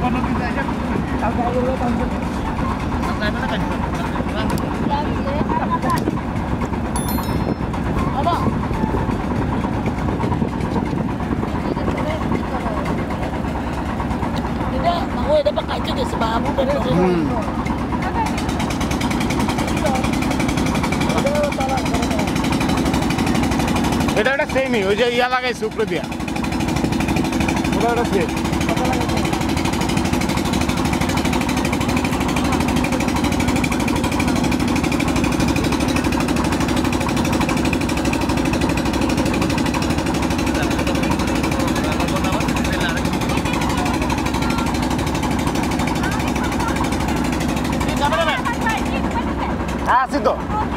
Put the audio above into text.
Ini udah same nih, udah iyalah guys, super dia. Udah udah same. Ácido! Ah,